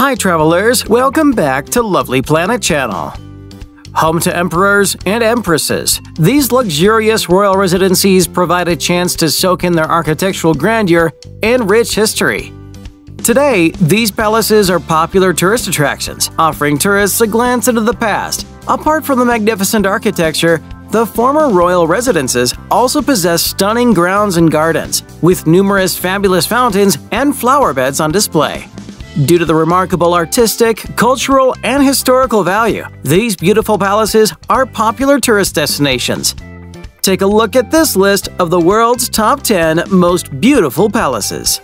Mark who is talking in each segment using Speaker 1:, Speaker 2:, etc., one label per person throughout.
Speaker 1: Hi travelers, welcome back to Lovely Planet Channel. Home to emperors and empresses, these luxurious royal residencies provide a chance to soak in their architectural grandeur and rich history. Today, these palaces are popular tourist attractions, offering tourists a glance into the past. Apart from the magnificent architecture, the former royal residences also possess stunning grounds and gardens, with numerous fabulous fountains and flower beds on display. Due to the remarkable artistic, cultural, and historical value, these beautiful palaces are popular tourist destinations. Take a look at this list of the world's top 10 most beautiful palaces.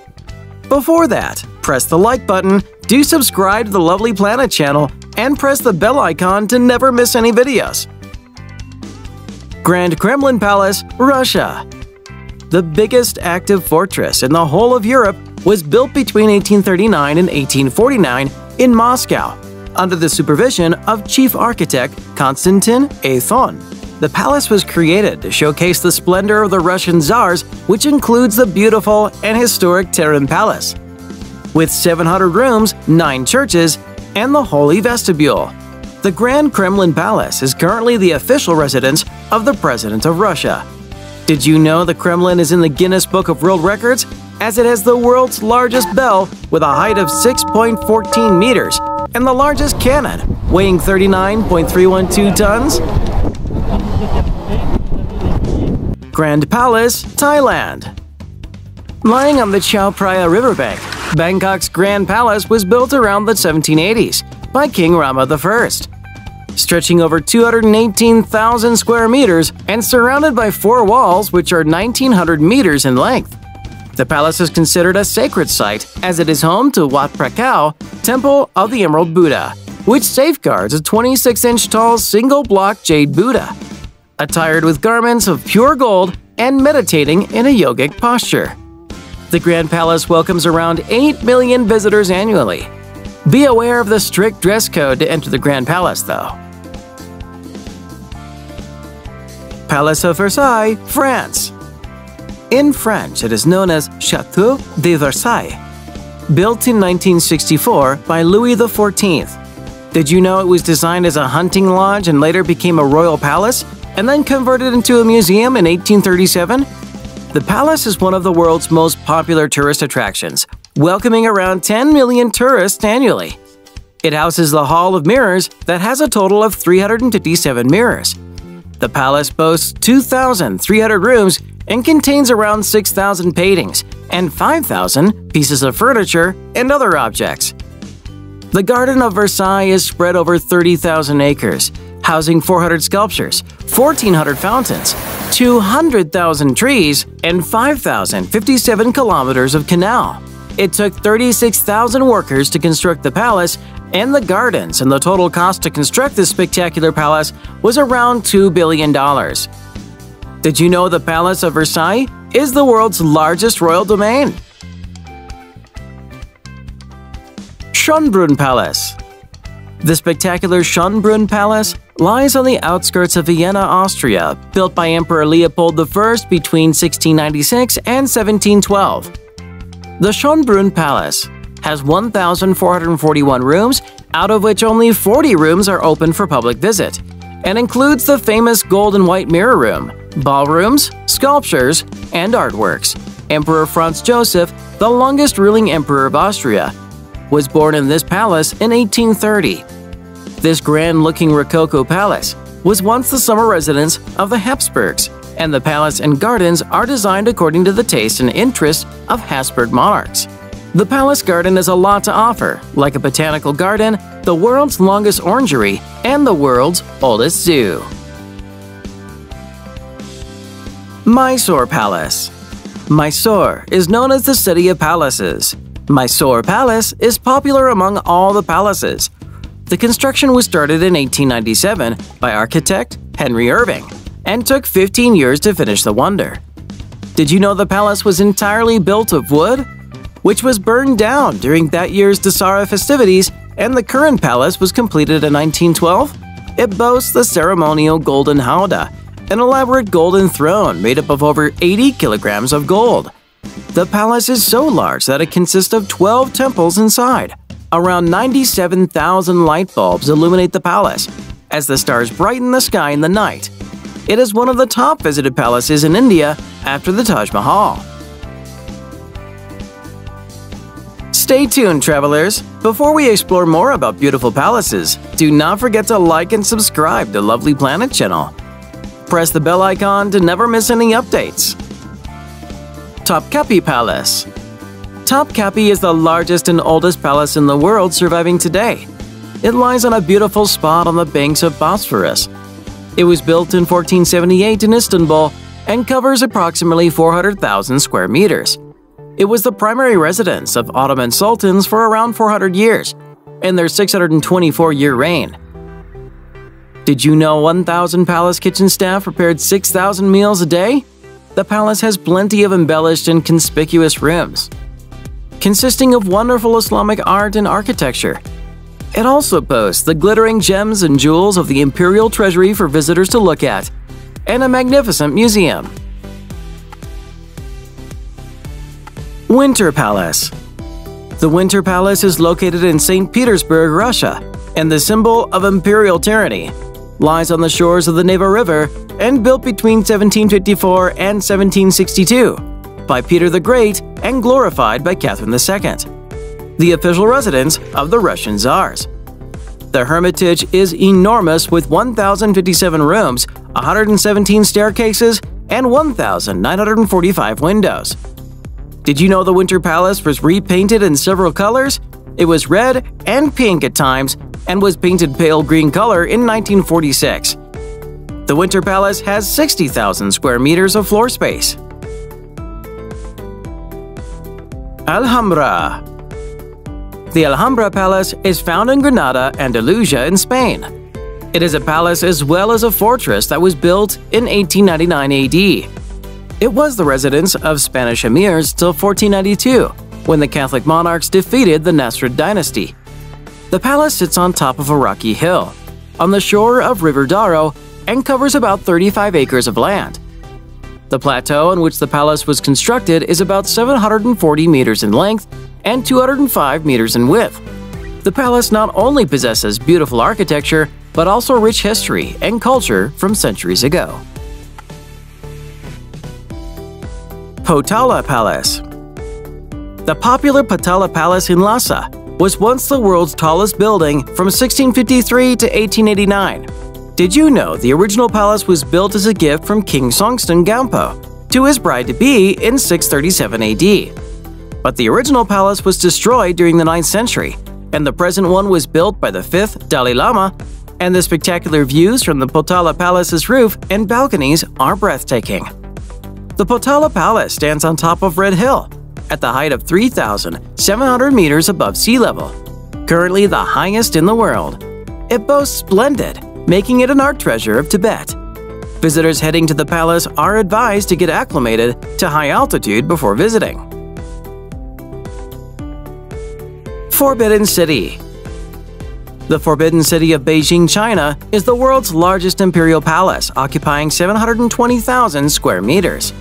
Speaker 1: Before that, press the like button, do subscribe to the Lovely Planet channel, and press the bell icon to never miss any videos. Grand Kremlin Palace, Russia. The biggest active fortress in the whole of Europe was built between 1839 and 1849 in Moscow under the supervision of chief architect Konstantin A. The palace was created to showcase the splendor of the Russian czars, which includes the beautiful and historic Terem Palace. With 700 rooms, 9 churches, and the Holy Vestibule. The Grand Kremlin Palace is currently the official residence of the President of Russia. Did you know the Kremlin is in the Guinness Book of World Records as it has the world's largest bell with a height of 6.14 meters and the largest cannon, weighing 39.312 tons? Grand Palace, Thailand Lying on the Chao Phraya riverbank, Bangkok's Grand Palace was built around the 1780s by King Rama I stretching over 218,000 square meters and surrounded by four walls which are 1,900 meters in length. The palace is considered a sacred site as it is home to Wat Phra Kaew, Temple of the Emerald Buddha, which safeguards a 26-inch tall single-block jade Buddha, attired with garments of pure gold and meditating in a yogic posture. The Grand Palace welcomes around 8 million visitors annually. Be aware of the strict dress code to enter the Grand Palace, though. Palace of Versailles, France. In French, it is known as Château de Versailles. Built in 1964 by Louis XIV. Did you know it was designed as a hunting lodge and later became a royal palace, and then converted into a museum in 1837? The palace is one of the world's most popular tourist attractions, welcoming around 10 million tourists annually. It houses the Hall of Mirrors that has a total of 357 mirrors. The palace boasts 2,300 rooms and contains around 6,000 paintings and 5,000 pieces of furniture and other objects. The Garden of Versailles is spread over 30,000 acres, housing 400 sculptures, 1,400 fountains, 200,000 trees, and 5,057 kilometers of canal. It took 36,000 workers to construct the palace and the gardens, and the total cost to construct this spectacular palace was around $2 billion. Did you know the Palace of Versailles is the world's largest royal domain? Schönbrunn Palace The spectacular Schönbrunn Palace lies on the outskirts of Vienna, Austria, built by Emperor Leopold I between 1696 and 1712. The Schönbrunn Palace has 1,441 rooms, out of which only 40 rooms are open for public visit, and includes the famous Gold and White Mirror Room, ballrooms, sculptures, and artworks. Emperor Franz Joseph, the longest ruling emperor of Austria, was born in this palace in 1830. This grand-looking Rococo palace was once the summer residence of the Habsburgs, and the palace and gardens are designed according to the taste and interests of Habsburg monarchs. The Palace Garden has a lot to offer, like a botanical garden, the world's longest orangery, and the world's oldest zoo. Mysore Palace Mysore is known as the City of Palaces. Mysore Palace is popular among all the palaces. The construction was started in 1897 by architect Henry Irwin and took 15 years to finish the wonder. Did you know the palace was entirely built of wood? which was burned down during that year's Dasara festivities, and the current palace was completed in 1912. It boasts the ceremonial Golden Howdah, an elaborate golden throne made up of over 80 kilograms of gold. The palace is so large that it consists of 12 temples inside. Around 97,000 light bulbs illuminate the palace, as the stars brighten the sky in the night. It is one of the top visited palaces in India after the Taj Mahal. Stay tuned, travelers! Before we explore more about beautiful palaces, do not forget to like and subscribe to Lovely Planet channel. Press the bell icon to never miss any updates. Topkapi Palace Topkapi is the largest and oldest palace in the world surviving today. It lies on a beautiful spot on the banks of Bosphorus. It was built in 1478 in Istanbul and covers approximately 400,000 square meters. It was the primary residence of Ottoman sultans for around 400 years, in their 624 year reign. Did you know 1,000 palace kitchen staff prepared 6,000 meals a day? The palace has plenty of embellished and conspicuous rooms, consisting of wonderful Islamic art and architecture. It also boasts the glittering gems and jewels of the imperial treasury for visitors to look at, and a magnificent museum. Winter Palace The Winter Palace is located in St. Petersburg, Russia, and the symbol of imperial tyranny. Lies on the shores of the Neva River and built between 1754 and 1762 by Peter the Great and glorified by Catherine II, the official residence of the Russian Tsars. The Hermitage is enormous with 1,057 rooms, 117 staircases, and 1,945 windows. Did you know the Winter Palace was repainted in several colors? It was red and pink at times and was painted pale green color in 1946. The Winter Palace has 60,000 square meters of floor space. Alhambra The Alhambra Palace is found in Granada, and Andalusia in Spain. It is a palace as well as a fortress that was built in 1899 AD. It was the residence of Spanish emirs till 1492, when the Catholic monarchs defeated the Nasrid dynasty. The palace sits on top of a rocky hill, on the shore of River Darro, and covers about 35 acres of land. The plateau on which the palace was constructed is about 740 meters in length and 205 meters in width. The palace not only possesses beautiful architecture, but also rich history and culture from centuries ago. Potala Palace The popular Potala Palace in Lhasa was once the world's tallest building from 1653 to 1889. Did you know the original palace was built as a gift from King Songtsen Gampo to his bride-to-be in 637 AD? But the original palace was destroyed during the 9th century, and the present one was built by the 5th Dalai Lama, and the spectacular views from the Potala Palace's roof and balconies are breathtaking. The Potala Palace stands on top of Red Hill, at the height of 3,700 meters above sea level, currently the highest in the world. It boasts splendid, making it an art treasure of Tibet. Visitors heading to the palace are advised to get acclimated to high altitude before visiting. Forbidden City The Forbidden City of Beijing, China is the world's largest imperial palace, occupying 720,000 square meters.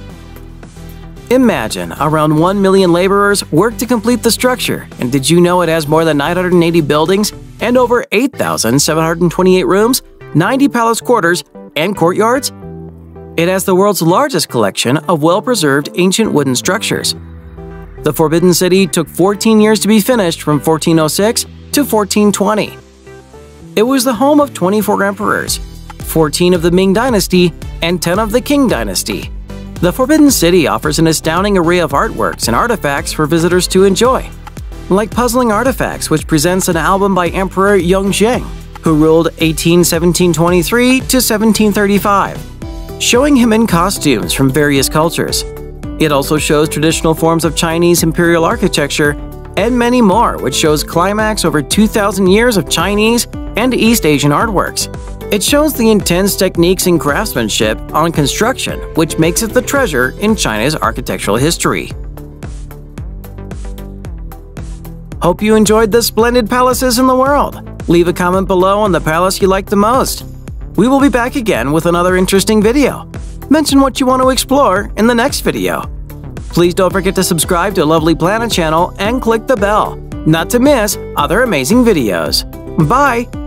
Speaker 1: Imagine around 1 million laborers work to complete the structure, and did you know it has more than 980 buildings and over 8,728 rooms, 90 palace quarters, and courtyards? It has the world's largest collection of well-preserved ancient wooden structures. The Forbidden City took 14 years to be finished from 1406 to 1420. It was the home of 24 emperors, 14 of the Ming Dynasty, and 10 of the Qing Dynasty. The Forbidden City offers an astounding array of artworks and artifacts for visitors to enjoy, like Puzzling Artifacts, which presents an album by Emperor Yongzheng, who ruled 1817-23 to 1735, showing him in costumes from various cultures. It also shows traditional forms of Chinese imperial architecture and many more, which shows climax over 2,000 years of Chinese and East Asian artworks. It shows the intense techniques and craftsmanship on construction, which makes it the treasure in China's architectural history. Hope you enjoyed the splendid palaces in the world. Leave a comment below on the palace you like the most. We will be back again with another interesting video. Mention what you want to explore in the next video. Please don't forget to subscribe to Lovely Planet channel and click the bell. not to miss other amazing videos. Bye!